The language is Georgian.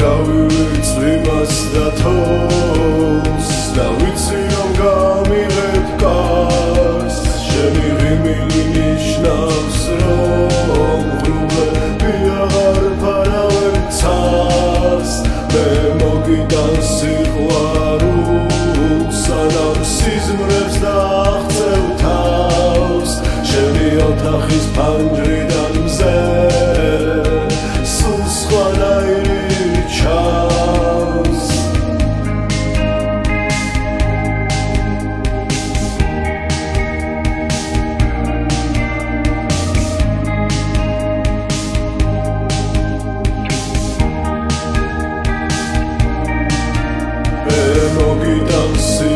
გავივიწვი მას და თოს და ვიცი რომ გამიღებ კას. შენი რიმილი ნიშნავს რომ ღრუბები აღარ ფარავენ ცას. მე მოგიდან სიყვარულს სანამ სიზმრებს და აღწევ თავს. შენი ოთახის ფანჯრიდან მოგიდან